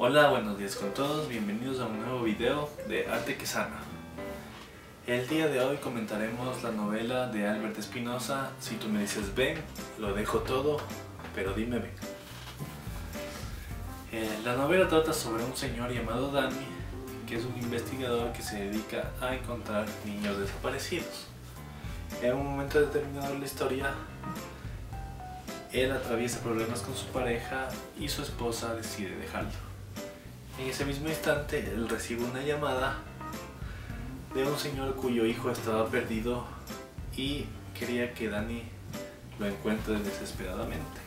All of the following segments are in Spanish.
Hola, buenos días con todos, bienvenidos a un nuevo video de Arte que Sana. El día de hoy comentaremos la novela de Albert Espinosa, Si tú me dices ven, lo dejo todo, pero dime ven. Eh, la novela trata sobre un señor llamado Danny, que es un investigador que se dedica a encontrar niños desaparecidos. En un momento determinado de la historia, él atraviesa problemas con su pareja y su esposa decide dejarlo. En ese mismo instante, él recibe una llamada de un señor cuyo hijo estaba perdido y quería que Dani lo encuentre desesperadamente.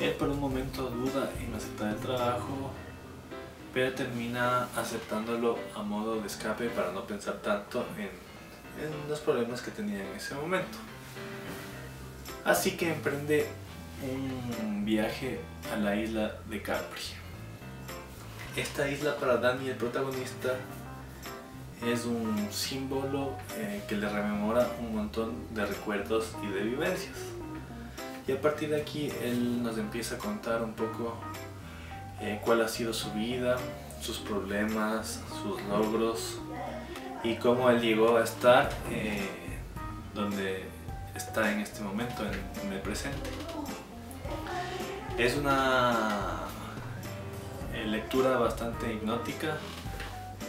Él por un momento duda en aceptar el trabajo, pero termina aceptándolo a modo de escape para no pensar tanto en, en los problemas que tenía en ese momento. Así que emprende un viaje a la isla de Capri. Esta isla para Danny, el protagonista, es un símbolo eh, que le rememora un montón de recuerdos y de vivencias. Y a partir de aquí él nos empieza a contar un poco eh, cuál ha sido su vida, sus problemas, sus logros y cómo él llegó a estar eh, donde está en este momento, en, el presente. Es una eh, lectura bastante hipnótica,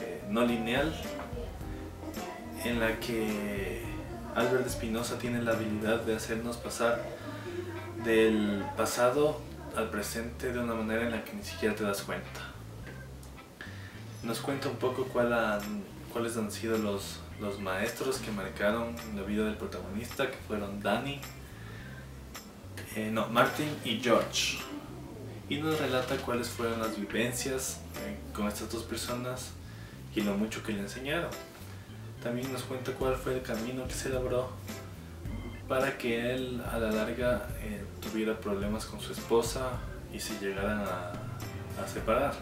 eh, no lineal, en la que Albert Espinosa tiene la habilidad de hacernos pasar del pasado al presente de una manera en la que ni siquiera te das cuenta. Nos cuenta un poco cuáles han sido los maestros que marcaron la vida del protagonista, que fueron Danny, eh, no, Martin y George. Y nos relata cuáles fueron las vivencias eh, con estas dos personas y lo mucho que le enseñaron. También nos cuenta cuál fue el camino que se elaboró para que él a la larga eh, tuviera problemas con su esposa y se llegaran a separar.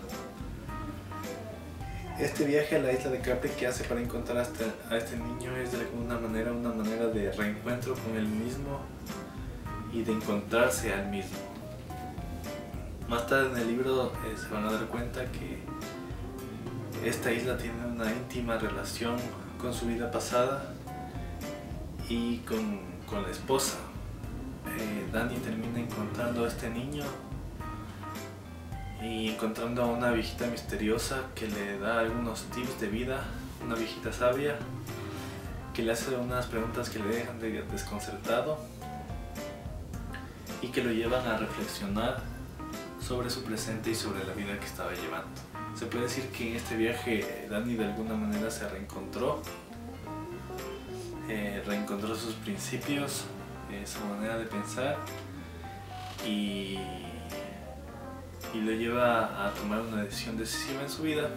Este viaje a la isla de Capri que hace para encontrar a este niño es de alguna manera una manera de reencuentro con él mismo y de encontrarse al mismo. Más tarde en el libro eh, se van a dar cuenta que esta isla tiene una íntima relación con su vida pasada y con, la esposa. Eh, Dani termina encontrando a este niño y encontrando a una viejita misteriosa que le da algunos tips de vida, una viejita sabia que le hace unas preguntas que le dejan de desconcertado y que lo llevan a reflexionar sobre su presente y sobre la vida que estaba llevando. Se puede decir que en este viaje Dani de alguna manera se reencontró, eh, reencontró sus principios, eh, su manera de pensar y y lo lleva a tomar una decisión decisiva en su vida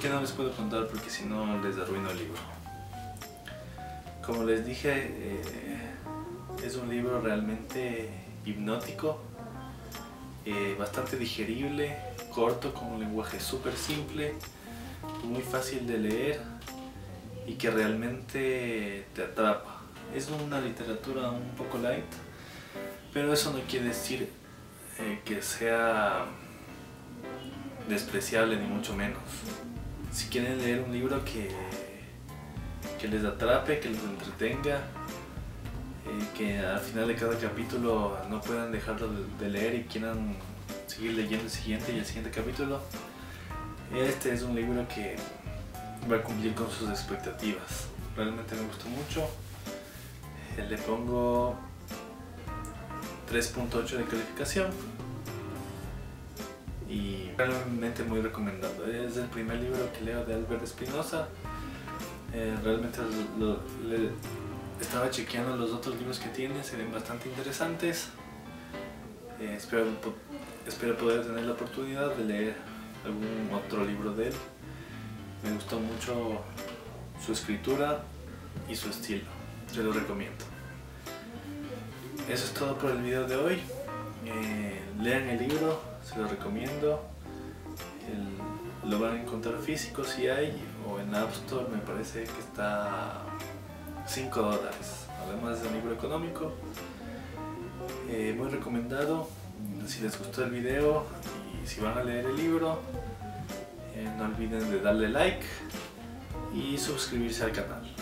que no les puedo contar porque si no les arruino el libro. Como les dije, eh, es un libro realmente hipnótico, eh, bastante digerible, corto, con un lenguaje súper simple, muy fácil de leer y que realmente te atrapa. Es una literatura un poco light, pero eso no quiere decir eh, que sea despreciable ni mucho menos. Si quieren leer un libro que, que les atrape, que les entretenga, que al final de cada capítulo no puedan dejarlo de, leer y quieran seguir leyendo el siguiente y el siguiente capítulo, este es un libro que va a cumplir con sus expectativas. Realmente me gustó mucho. Eh, le pongo 3.8 de calificación y realmente muy recomendado. Es el primer libro que leo de Albert Espinosa. Eh, realmente estaba chequeando los otros libros que tiene, se ven bastante interesantes. Eh, espero, espero poder tener la oportunidad de leer algún otro libro de él. Me gustó mucho su escritura y su estilo. Se lo recomiendo. Eso es todo por el video de hoy. Eh, lean el libro, se lo recomiendo. lo van a encontrar físico si hay, o en App Store me parece que está 5 dólares. Además es un libro económico. Eh, muy recomendado. Si les gustó el video si van a leer el libro, eh, no olviden de darle like y suscribirse al canal.